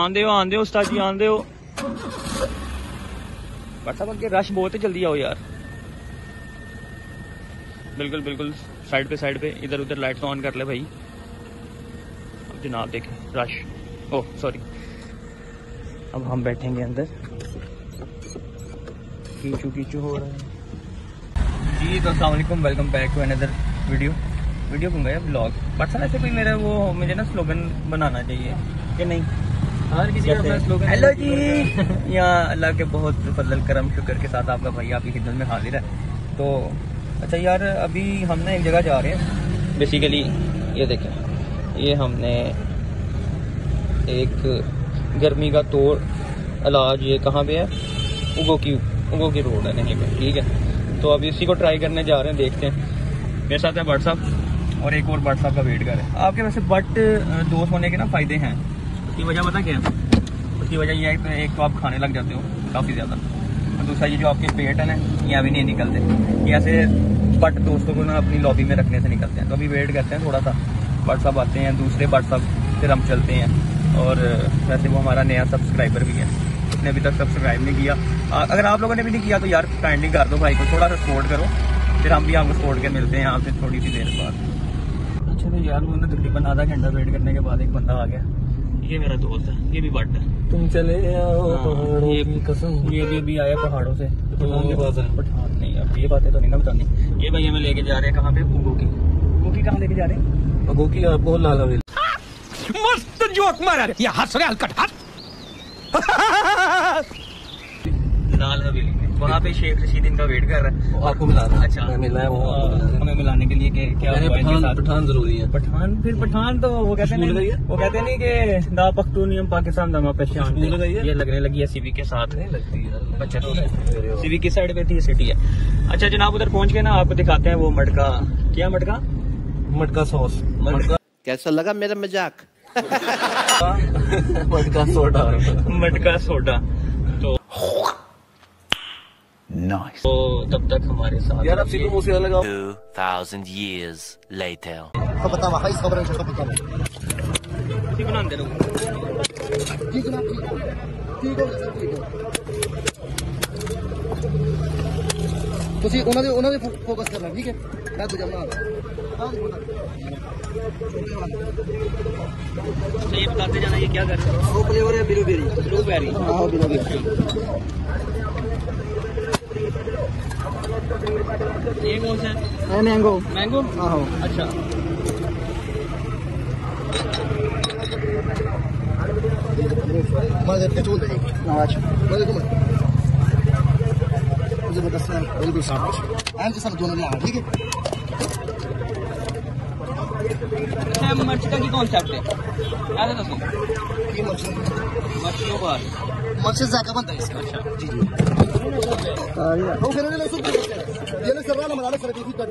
ਆਂਦੇ ਹੋ ਆਂਦੇ ਹੋ ਉਸਤਾਦ ਜੀ ਆਂਦੇ ਹੋ बट साहब के रश बहुत है जल्दी आओ यार। बिल्कुल बिल्कुल साइड पे साइड पे, इधर, उधर लाइट ऑन कर ले भाई। अब जनाब देखें रश ओह सॉरी अब हम बैठेंगे अंदर। कीचू कीचू हो रहा है। जी तो अस्सलाम welcome back to another video video दूँगा या ब्लॉग बट सर ऐसे कोई मेरा वो, मुझे ना स्लोगन बनाना चाहिए, कि नहीं? हर किसी का अपना हेलो जी। यहाँ अल्लाह के बहुत फजल करम शुक्र के साथ आपका भाई आपकी खिदमत में हाजिर है। तो अच्छा यार अभी हम ना एक जगह जा रहे हैं। बेसिकली ये देखें ये हमने एक गर्मी का तोड़ इलाज ये कहाँ पे है? उगो की उगो की रोड है नहीं पे ठीक है? तो अभी इसी को ट्राई करने जा रहे हैं देखते हैं। मेरे साथ है व्हाट्सअप और एक और व्हाट्सअप का वेट कर रहे हैं। आपके वैसे बट दोस्त होने के ना फ़ायदे हैं। उसकी वजह पता क्या है? उसकी वजह यह है कि एक तो आप खाने लग जाते हो, काफ़ी ज़्यादा। और दूसरा ये जो आपके पेट है ना, ये अभी नहीं निकलते। ये ऐसे बट दोस्तों को ना अपनी लॉबी में रखने से निकलते हैं। तो अभी वेट करते हैं थोड़ा सा। व्हाट्सअप आते हैं, दूसरे व्हाट्सअप फिर हम चलते हैं। और वैसे वो हमारा नया सब्सक्राइबर भी है। उसने अभी तक सब्सक्राइब नहीं किया। अगर आप लोगों ने भी नहीं किया तो यार काइंडली कर दो भाई को। थोड़ा सा सपोर्ट करो। फिर हम भी आपको सपोर्ट के मिलते हैं आपसे थोड़ी सी देर बाद। अच्छा तो यार वो ना तकरीबन आधा घंटा वेट करने के बाद एक बंदा आ गया। ये मेरा दोस्त है ये भी बट है। तुम चले आओ हाँ, पहाड़ों ये की कसम? ये भी अभी आया पहाड़ों से। पठान के पास है। पठान नहीं अब ये बातें तो नहीं ना बतानी। ये भाई हमें लेके जा रहे हैं कहाँ पे? उगो की। उगो की कहाँ लेके जा रहे हैं? गोकी आपको लाल वेल। मस्त जोक मारा ये या हंस रहे हलकट हंस। लाल हवेली में वहाँ पे शेख रशीद इनका वेट कर रहा है। आपको मिला रहा अच्छा। मैं मिला है वो है। हमें मिलाने के लिए क्या पठान पठान ज़रूरी है। पठान? फिर पठान तो वो कहते हैं? वो कहते नहीं कि दा पख्तूनियम पाकिस्तान दमा पहचान। है? ये लगने लगी है सीवी के साथ। नहीं लगती यार। अच्छा सीवी किस साइड पे थी? सिटी है। अच्छा जनाब उधर पहुँच के ना आपको दिखाते हैं वो मटका। क्या मटका? मटका सॉस। मटका। कैसा लगा मेरा मज़ाक? मटका सोडा। मटका सोडा। नाइस तो तब तक हमारे साथ यार आप सिद्धू मूसे लगाओ 2,000 years later. ਕੀ ਬਣਾਉਂਦੇ ਰਹੋ ਤੁਸੀਂ ਉਹਨਾਂ ਦੇ ਉਹਨਾਂ ਦੇ ਫੋਕਸ ਕਰਨਾ ਠੀਕ ਹੈ ਮੈਂ ਦੂਜਾ ਬਣਾ हाँ, तो ये बताते जाना ये क्या कर रहे हो ਉਹ ਫਲੇਵਰ ਹੈ ਬਲੂਬੇਰੀ ब्लूबेरी ਆਹੋ ਬਲੂਬੇਰੀ ये कौन सा? है मैंगो मैंगो आहो. अच्छा।, हाँ, अच्छा। बिल्कुल साफ़ एम के साथ दोनों ने आना ठीक है? अच्छा मिर्च का कॉन्सेप्ट है। ऐसे दसो ये मछली मिर्च के मछली जायका बनता है इसका। अच्छा। जी जी। वो फिर ले सुन ये ले सर्रा ना मनाले सर की कट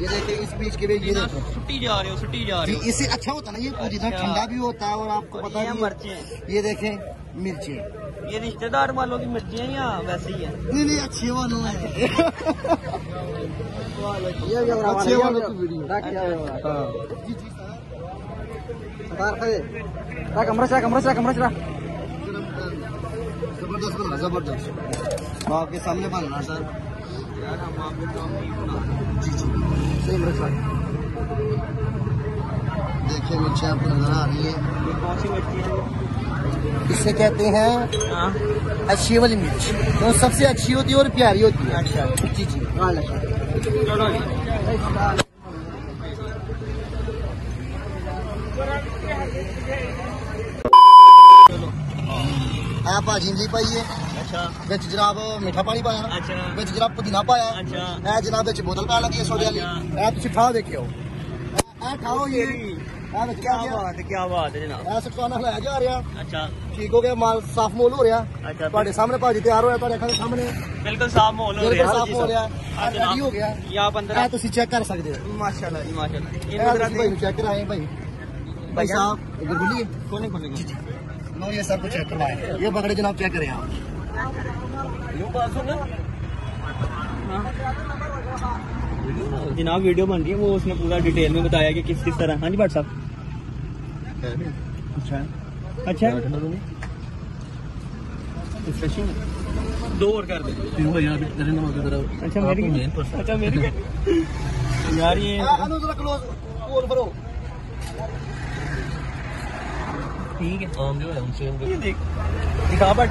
ये देखिए इस बीच के भी ये सुट्टी जा रहे हो सुट्टी जा जी रहे हो। इससे अच्छा होता ना ये पुदीना अच्छा। ठंडा भी होता है और आपको और पता है- मिर्चें ये देखें मिर्ची। ये रिश्तेदार वालों की मिर्ची है या वैसे ही है? नहीं नहीं अच्छे वालों है। अच्छे वालों की वीडियो जी जी ज़बरदस्त बना ज़बरदस्त। आपके सामने बनना सर। यार हम आपको बना जी। सेम देखिए आपको नज़र आ रही है। कहते हैं अच्छी वाली मिर्च। तो सबसे अच्छी होती है और प्यारी होती है। अच्छा। जी जी। आप आजिंदी पाइए। ਅੱਛਾ ਵਿੱਚ ਜਨਾਬ ਮਿੱਠਾ ਪਾਣੀ ਪਾਇਆ ਅੱਛਾ ਵਿੱਚ ਜਨਾਬ ਪੁਦੀਨਾ ਪਾਇਆ ਅੱਛਾ ਇਹ ਜਨਾਬ ਵਿੱਚ ਬੋਤਲ ਪਾ ਲੱਗੀ ਹੈ ਸੋਡੇ ਵਾਲੀ ਇਹ ਤੁਸੀਂ ਠਾ ਦੇਖਿਓ ਇਹ- ਇਹ ਠਾਓ ਜੀ ਤੇਰੀ ਇਹ ਵਿੱਚ ਕੀ ਕਿਆ ਗਿਆ ਬਾਤ ਹੈ ਕੀ ਬਾਤ ਹੈ ਜਨਾਬ ਇਹ ਸਖਤਾਨਾ ਖਲਾਇਆ ਜਾ ਰਿਹਾ ਅੱਛਾ ਠੀਕ ਹੋ ਗਿਆ ਮਾਲ ਸਾਫ ਮੋਲ ਹੋ ਰਿਹਾ ਅੱਛਾ ਤੁਹਾਡੇ ਸਾਹਮਣੇ ਭਾਜੀ ਤਿਆਰ ਹੋਇਆ ਤੁਹਾਡੇ ਅੱਖਾਂ ਦੇ ਸਾਹਮਣੇ ਬਿਲਕੁਲ ਸਾਫ ਮਾਹੌਲ ਹੋ ਬਿਲਕੁਲ ਰਿਹਾ ਸਾਫ ਹੋ ਰਿਹਾ ਆ ਇਹ ready ਹੋ ਗਿਆ ਇਹ ਆਪ ਅੰਦਰ ਇਹ ਤੁਸੀਂ ਚੈੱਕ ਕਰ ਸਕਦੇ ਹੋ ਮਾਸ਼ਾਅੱਲਾ ਜੀ ਮਾਸ਼ਾਅੱਲਾ ਇਹ ਇਹਨੂੰ ਤੁਸੀਂ ਭਾਈ ਨੂੰ ਚੈੱਕ ਕਰਾਏ ਭਾਈ भाई साहब इधर बोलिए ਕੋਨੇ ਕੋਨੇ ਜੀ ਜੀ लो ये सब कुछ चेक करवाए ये पकड़े जनाब चेक करें आप जनाब वीडियो बन रही है वो उसने पूरा डिटेल में बताया कि किस किस तरह। हाँ जी भट्ट साहब। अच्छा। अच्छा। दो और कर दे। अच्छा मेरी अच्छा मेरी यार ये अनु जरा क्लोज बोल करो ठीक है। ये देख। दिखा बट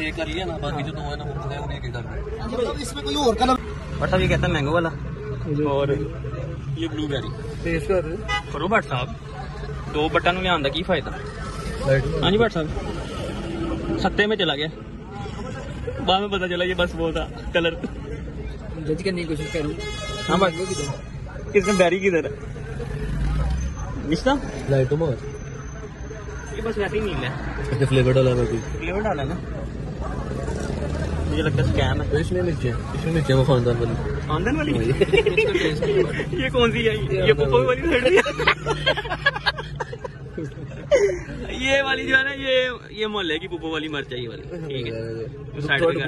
एक कर लिया ना बाकी जो दो है ना वो है उन्हें कर मतलब इसमें कोई और कलर बट साहब ये कहता है मैंगो वाला और ये ब्लूबेरी टेस्ट कर करो भट्ट साहब दो बट्टा नु लियान की फ़ायदा हाँ जी भट्ट साहब सत्ते में चला गया बाद में पता चला ये बस वो था कलर जज करने की कोशिश करूँ हाँ बट किसने बैरी किधर है निश्ता लाइट मार ये बस वैसे ही नील है फ्लेवर डाला है फ्लेवर डाला है ना मुझे लगता है स्कैम है। इसमें नीचे इसमें नीचे वो खानदान वाली। आंदन वाली? ये कौन सी है? ये पुप्पो वाली साइड है। ये वाली जो है ना ये ये मोहल्ले की पुप्पो वाली मर चाहिए वाली। ठीक है। तो साइड थोड़ा पे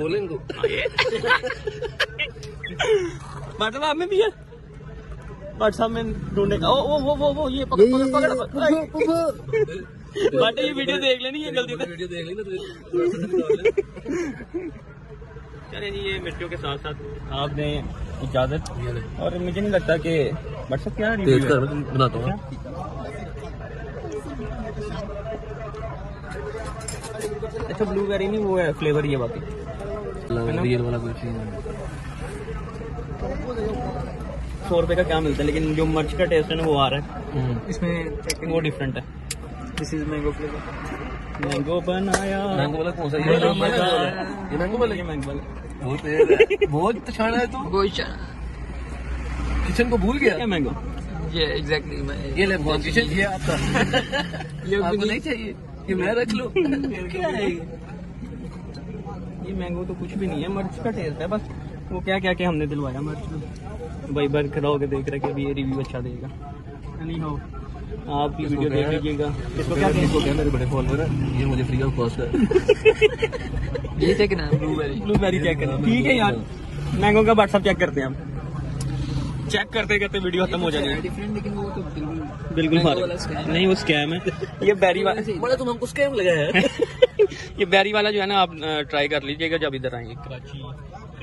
हाँ, मतलब आप में भी है? बट साहब में ढूँढने का। ओ वो वो वो ये पकड़ पकड़ पकड़। बट ये वीडियो देख लेनी है गलती से। वीडियो देख ली ना चले जी ये मिर्चियों के साथ साथ आप दें इजाज़त और मुझे नहीं लगता कि साहब क्या तेज कर? बनाता हूँ। अच्छा ब्लूबेरी नहीं वो है फ्लेवर ही है बाकी रियल वाला कोई चीज़ सौ रुपए का क्या मिलता है लेकिन जो मर्च का टेस्ट है ना वो आ रहा है। इसमें वो डिफरेंट है। This is mango flavour mango बनाया। मैंगो वाला कौन सा? ये मैंगो वाला। ये मैंगो वाला ये मैंगो वाला। बहुत तेज है। बहुत छाना है तू। वो किचन को भूल गया? क्या मैंगो ये एग्जैक्टली ये ले बहुत किचन ये आपका। ये आपको नहीं चाहिए? ये मैं रख लूँ? क्या है ये? ये मैंगो तो कुछ भी नहीं है मिर्च का टेस्ट है बस। वो क्या क्या के हमने दिलवाया मिर्च में? भाई बार खड़ा होकर देख रहा है कि अभी ये रिव्यू अच्छा देगा। नहीं हो आप भी वीडियो देख लीजिएगा। इसको क्या इसको क्या मेरे बड़े फॉलोअर है। ये मुझे फ्री ऑफ़ कॉस्ट है। ये चेक ना ब्लूबेरी ब्लूबेरी चेक करें ठीक है यार। मैंगो का व्हाट्सअप चेक करते हैं हम। चेक करते करते वीडियो खत्म हो जाएगी। डिफरेंट लेकिन वो तो बिल्कुल बिल्कुल। नहीं वो स्कैम है। ये बैरी वाला बड़ा तुम हमको स्कैम लगाया है? ये बैरी वाला जो है ना आप ट्राई कर लीजिएगा जब इधर आएँगे। कराची।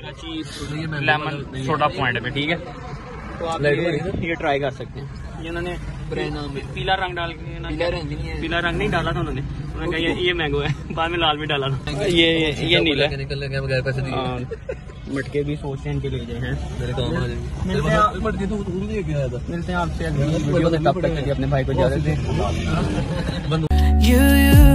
लेमन सोडा पॉइंट पे ठीक है? तो आप ये, ट्राई कर सकते हैं। ये उन्होंने है। पीला रंग डाल के पीला रंग नहीं पीला रंग नहीं डाला था उन्होंने। उन्होंने कहा ये, ये मैंगो है। बाद में लाल भी डाला था। ये ये, ये नीला निकल लेंगे बगैर पैसे दिए। मटके भी सोचते हैं इनके ले गए हैं। मेरे काम आ जाएँगे। मिलते हैं आपसे अगली वीडियो में तब तक के लिए अपने भाई को इजाज़त दें बंद You